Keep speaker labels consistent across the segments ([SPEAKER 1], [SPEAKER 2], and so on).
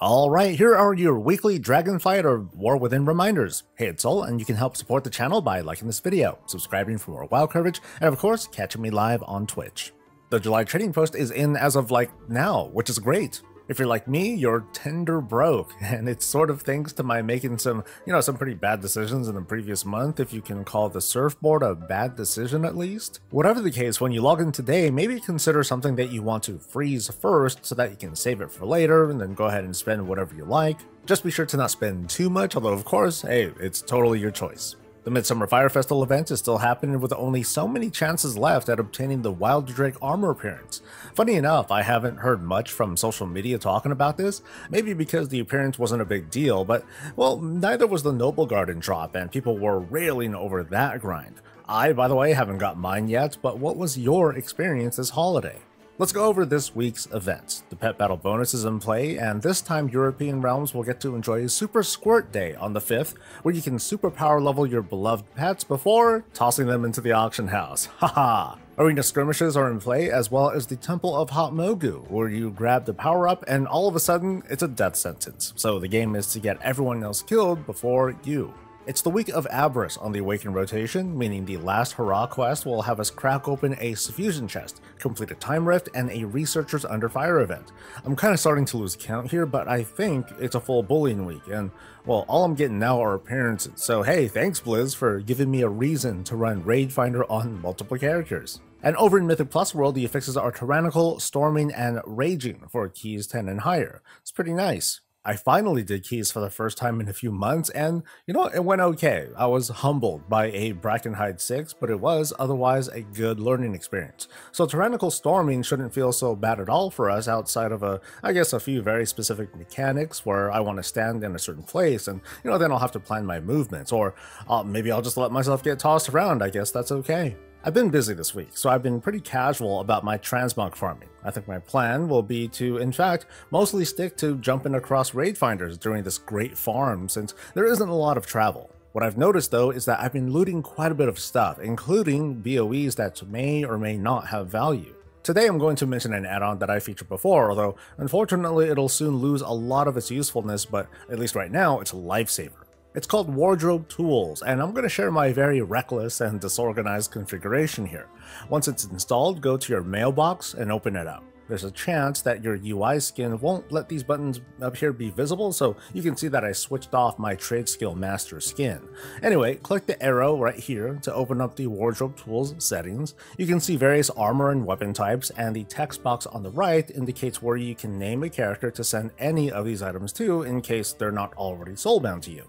[SPEAKER 1] Alright, here are your weekly Dragonflight or War Within reminders. Hey, it's Soul, and you can help support the channel by liking this video, subscribing for more WoW coverage, and of course, catching me live on Twitch. The July trading post is in as of like now, which is great. If you're like me, you're tender broke, and it's sort of thanks to my making some, you know, some pretty bad decisions in the previous month, if you can call the surfboard a bad decision at least. Whatever the case, when you log in today, maybe consider something that you want to freeze first so that you can save it for later, and then go ahead and spend whatever you like. Just be sure to not spend too much, although of course, hey, it's totally your choice. The Midsummer Fire Festival event is still happening with only so many chances left at obtaining the Wild Drake armor appearance. Funny enough, I haven't heard much from social media talking about this, maybe because the appearance wasn't a big deal, but well, neither was the Noblegarden drop and people were railing over that grind. I, by the way, haven't got mine yet, but what was your experience this holiday? Let's go over this week's events. The pet battle bonus is in play, and this time European realms will get to enjoy a Super Squirt Day on the 5th, where you can superpower level your beloved pets before tossing them into the auction house. Haha! Arena skirmishes are in play, as well as the Temple of Kotmogu, where you grab the power up and all of a sudden it's a death sentence. So the game is to get everyone else killed before you. It's the week of Aberrus on the Awaken rotation, meaning the last Hurrah quest will have us crack open a Suffusion chest, complete a Time Rift, and a Researchers Under Fire event. I'm kinda starting to lose count here, but I think it's a full bullying week, and well, all I'm getting now are appearances, so hey, thanks Blizz for giving me a reason to run Raid Finder on multiple characters. And over in Mythic Plus World, the affixes are Tyrannical, Storming, and Raging for keys 10 and higher. It's pretty nice. I finally did keys for the first time in a few months, and you know, it went okay. I was humbled by a Brackenhide 6, but it was otherwise a good learning experience. So Tyrannical Storming shouldn't feel so bad at all for us outside of a, I guess, a few very specific mechanics where I want to stand in a certain place, and you know, then I'll have to plan my movements, or uh, maybe I'll just let myself get tossed around. I guess that's okay. I've been busy this week, so I've been pretty casual about my transmog farming. I think my plan will be to, in fact, mostly stick to jumping across raid finders during this great farm since there isn't a lot of travel. What I've noticed though is that I've been looting quite a bit of stuff, including BOEs that may or may not have value. Today I'm going to mention an add-on that I featured before, although unfortunately it'll soon lose a lot of its usefulness, but at least right now it's a lifesaver. It's called Wardrobe Tools, and I'm going to share my very reckless and disorganized configuration here. Once it's installed, go to your mailbox and open it up. There's a chance that your UI skin won't let these buttons up here be visible, so you can see that I switched off my Trade Skill Master skin. Anyway, click the arrow right here to open up the Wardrobe Tools settings. You can see various armor and weapon types, and the text box on the right indicates where you can name a character to send any of these items to in case they're not already soulbound to you.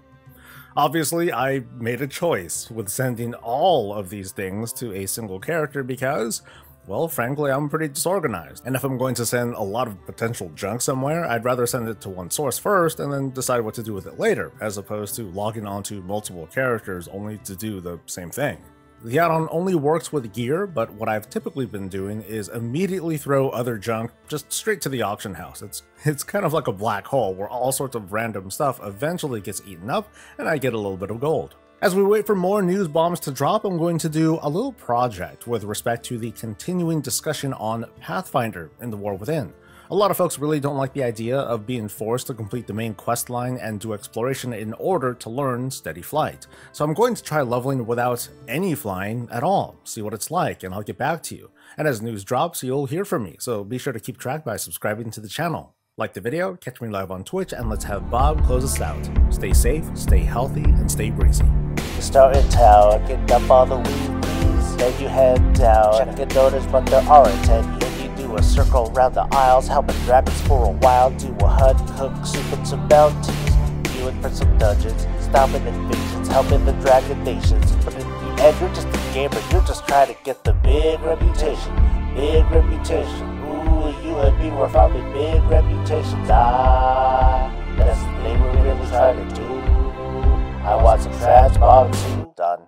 [SPEAKER 1] Obviously, I made a choice with sending all of these things to a single character because, well, frankly, I'm pretty disorganized. And if I'm going to send a lot of potential junk somewhere, I'd rather send it to one source first and then decide what to do with it later, as opposed to logging onto multiple characters only to do the same thing. The add-on only works with gear, but what I've typically been doing is immediately throw other junk just straight to the auction house. It's it's kind of like a black hole where all sorts of random stuff eventually gets eaten up and I get a little bit of gold. As we wait for more news bombs to drop, I'm going to do a little project with respect to the continuing discussion on Pathfinder in the War Within. A lot of folks really don't like the idea of being forced to complete the main quest line and do exploration in order to learn steady flight. So I'm going to try leveling without any flying at all, see what it's like, and I'll get back to you. And as news drops, you'll hear from me, so be sure to keep track by subscribing to the channel. Like the video, catch me live on Twitch, and let's have Bob close us out. Stay safe, stay healthy, and stay breezy.
[SPEAKER 2] You start in town, get up all the weeklies, then you head down. Check and notice, but there aren't any a circle around the isles, helping dragons for a while. Do a hut, cook soup and some bounties. Viewing for some dungeons, stopping invasions, helping the dragon nations. But in the end, you're just a gamer, you're just trying to get the big reputation. Big reputation. Ooh, you and me were farming big reputations. Ah, that's the thing we're really trying to do. I want some trash bombs too. Done.